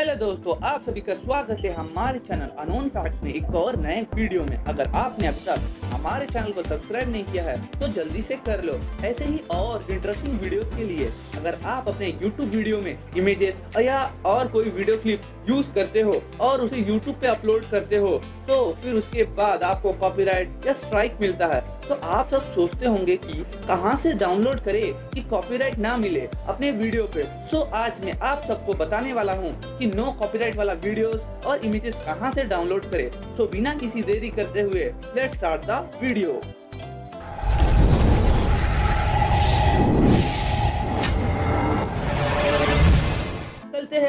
Hello दोस्तों, आप सभी का स्वागत है हमारे चैनल अनोन फैक्ट्स में एक और नए वीडियो में। अगर आपने अभी तक हमारे चैनल को सब्सक्राइब नहीं किया है तो जल्दी से कर लो। ऐसे ही और इंटरेस्टिंग वीडियोस के लिए अगर आप अपने YouTube वीडियो में इमेजेस या और कोई वीडियो क्लिप यूज़ करते हो और उसे YouTube पे अपलोड करते हो तो फिर उसके बाद आपको कॉपीराइट या स्ट्राइक मिलता है। तो आप सब सोचते होंगे कि कहाँ से डाउनलोड करें कि कॉपीराइट ना मिले अपने वीडियो पे। सो आज मैं आप सबको बताने वाला हूँ कि नो कॉपीराइट वाला वीडियोस और इमेजेस कहाँ से डाउनलोड करें। सो बिना किसी देरी करते हुए लेट्स स्टार्ट द वीडियो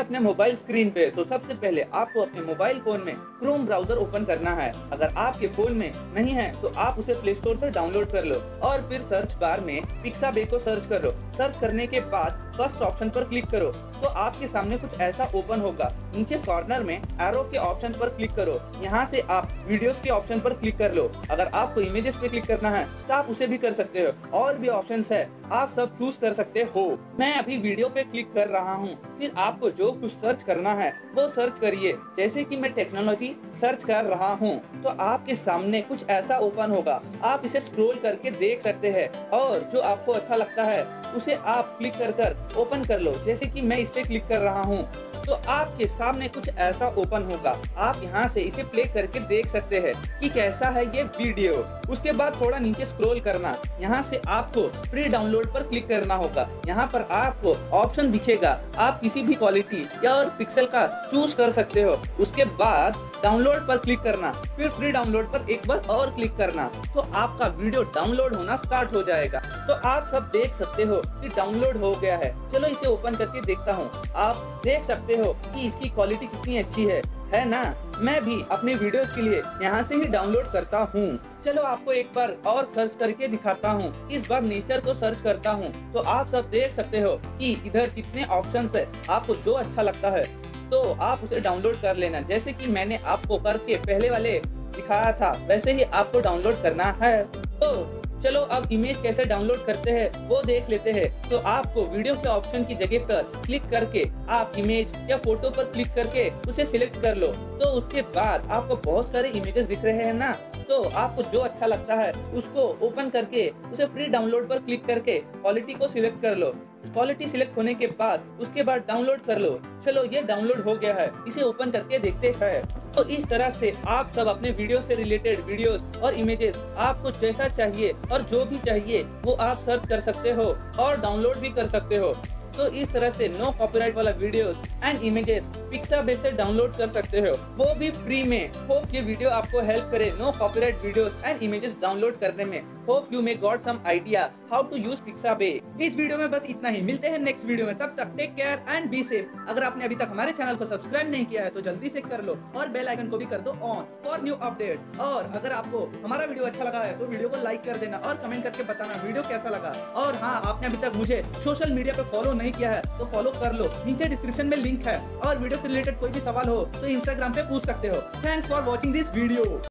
अपने मोबाइल स्क्रीन पे तो सबसे पहले आपको अपने मोबाइल फ़ोन में क्रोम ब्राउज़र ओपन करना है। अगर आपके फ़ोन में नहीं है तो आप उसे प्ले स्टोर ऐसी डाउनलोड कर लो और फिर सर्च बार में पिक्सा को सर्च कर लो। सर्च करने के बाद फ़र्स्ट ऑप्शन पर क्लिक करो तो आपके सामने कुछ ऐसा ओपन होगा। नीचे कॉर्नर में एरो के ऑप्शन पर क्लिक करो। यहाँ से आप वीडियोस के ऑप्शन पर क्लिक कर लो। अगर आपको इमेजेस पे क्लिक करना है तो आप उसे भी कर सकते हो। और भी ऑप्शंस है। आप सब चूज़ कर सकते हो। मैं अभी वीडियो पे क्लिक कर रहा हूँ। फिर आपको जो कुछ सर्च करना है, वो सर्च करिए। जैसे कि मैं टेक्नोलॉजी सर्च कर रहा हूँ तो आपके सामने कुछ ऐसा ओपन होगा। आप इसे स्क्रोल करके देख सकते हैं। और जो आपको अच्छा लगता है उसे आप क्लिक कर कर ओपन कर लो। जैसे कि मैं इस पे क्लिक कर रहा हूँ तो आपके सामने कुछ ऐसा ओपन होगा। आप यहाँ से इसे प्ले करके देख सकते हैं कि कैसा है ये वीडियो। उसके बाद थोड़ा नीचे स्क्रॉल करना। यहाँ से आपको फ्री डाउनलोड पर क्लिक करना होगा। यहाँ पर आपको ऑप्शन दिखेगा। आप किसी भी क्वालिटी या और पिक्सल का चूज़ कर सकते हो। उसके बाद डाउनलोड पर क्लिक करना। फिर फ्री डाउनलोड पर एक बार और क्लिक करना। तो आपका वीडियो डाउनलोड होना स्टार्ट हो जाएगा। तो आप सब देख सकते हो कि डाउनलोड हो गया है। चलो इसे ओपन करके देखता हूँ। आप देख सकते हो कि इसकी क्वालिटी कितनी अच्छी है। है ना? मैं भी अपने वीडियोस के लिए यहाँ से ही डाउनलोड करता हूँ। चलो आपको एक बार और सर्च करके दिखाता हूँ। इस बार नेचर को सर्च करता हूँ। तो आप सब देख सकते हो कि इधर कितने ऑप्शन है। आपको जो अच्छा लगता है तो आप उसे डाउनलोड कर लेना। जैसे कि मैंने आपको करके पहले वाले दिखाया था, वैसे ही आपको डाउनलोड करना है। तो चलो अब इमेज कैसे डाउनलोड करते हैं, वो देख लेते हैं। तो आपको वीडियो के ऑप्शन की जगह पर क्लिक करके, आप इमेज या फ़ोटो पर क्लिक करके उसे सिलेक्ट कर लो। तो उसके बाद आपको बहुत सारे इमेजेस दिख रहे हैं ना? तो आपको जो अच्छा लगता है, उसको ओपन करके उसे फ्री डाउनलोड पर क्लिक करके क्वालिटी को सिलेक्ट कर लो। क्वालिटी सिलेक्ट होने के बाद उसके बाद डाउनलोड कर लो। चलो, ये डाउनलोड हो गया है। इसे ओपन करके देखते हैं। तो इस तरह से आप सब अपने वीडियो से रिलेटेड वीडियोस और इमेजेस आपको जैसा चाहिए और जो भी चाहिए, वो आप सर्च कर सकते हो और डाउनलोड भी कर सकते हो। तो इस तरह से नो कॉपीराइट वाला वीडियोस एंड इमेजेस पिक्साबे से डाउनलोड कर सकते हो। वो भी फ्री में। होप ये वीडियो आपको हेल्प करे। No copyright videos and images download करने में। Hope you may got some idea how to use Pixabay इस वीडियो में बस इतना ही। मिलते हैं नेक्स्ट वीडियो में। तब तक take care and be safe अगर आपने अभी तक हमारे चैनल को सब्सक्राइब नहीं किया है तो जल्दी से कर लो और बेल आइकन को भी कर दो ऑन फॉर न्यू अपडेट और अगर आपको हमारा वीडियो अच्छा लगा है तो वीडियो को लाइक कर देना और कमेंट करके बताना वीडियो कैसा लगा। और हाँ आपने अभी तक मुझे सोशल मीडिया पे फॉलो नहीं किया है तो फॉलो कर लो। नीचे डिस्क्रिप्शन में लिंक है। और वीडियो रिलेटेड कोई भी सवाल हो तो इंस्टाग्राम पे पूछ सकते हो। Thanks for watching this video